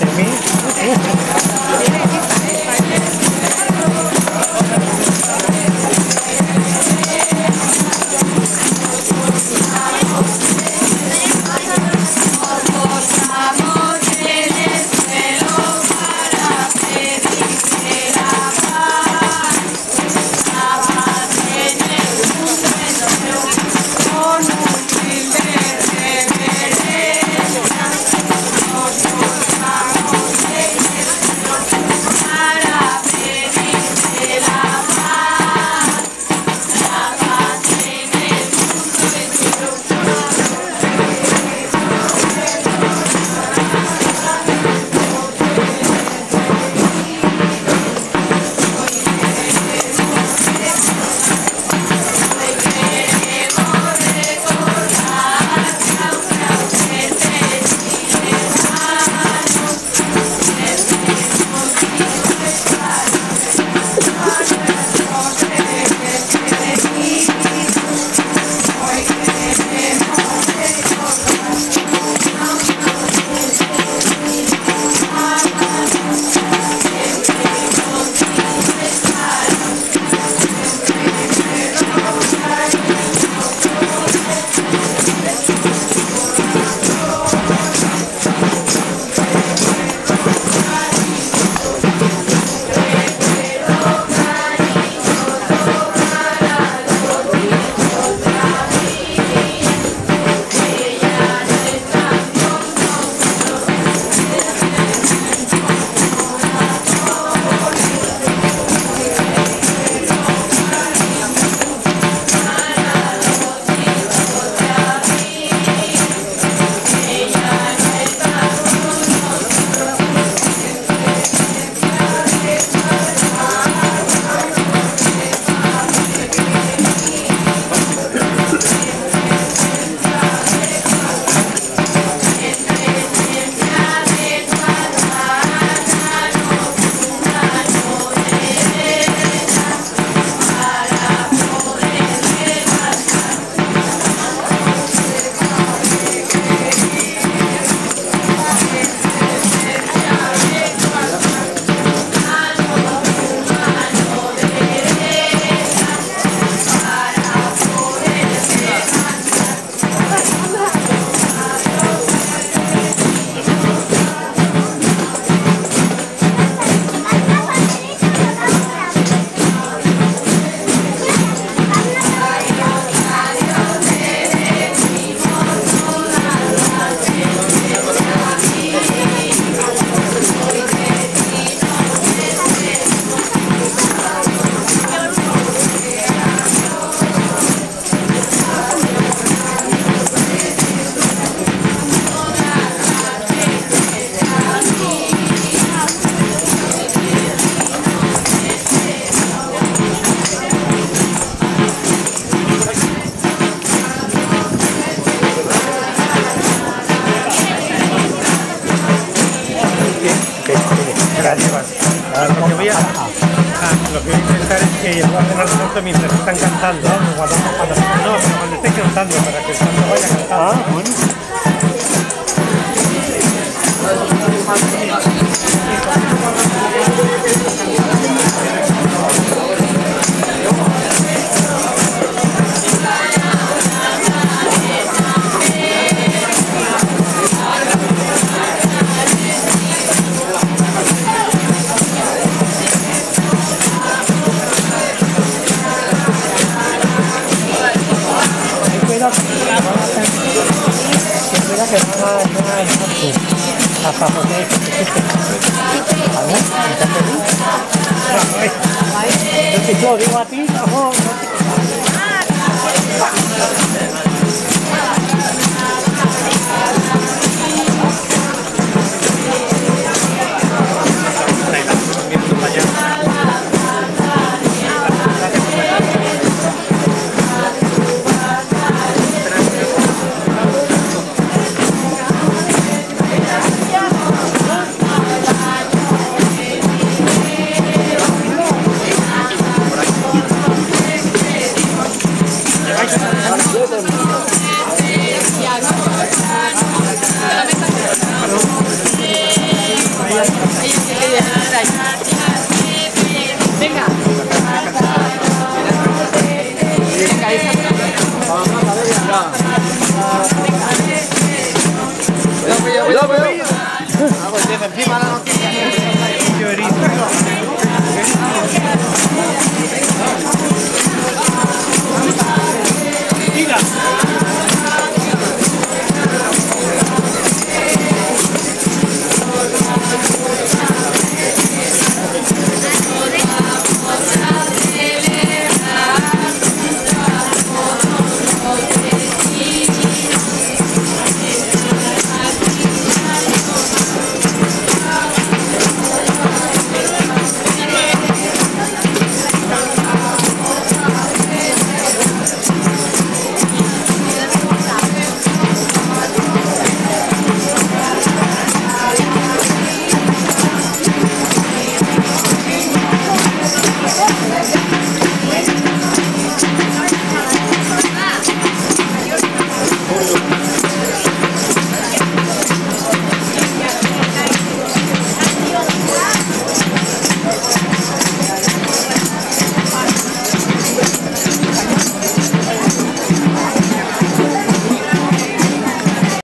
with me. Lo que voy a, ah, lo que voy a intentar es que el foto mientras están cantando. ¿no? Cuando, cuando, no, pero cuando estén cantando, para que el santo vaya cantando. Ah, bueno. Que te quiten. ¿Vale? ¿Entendés? Es que yo digo a ti, no, no te- Double.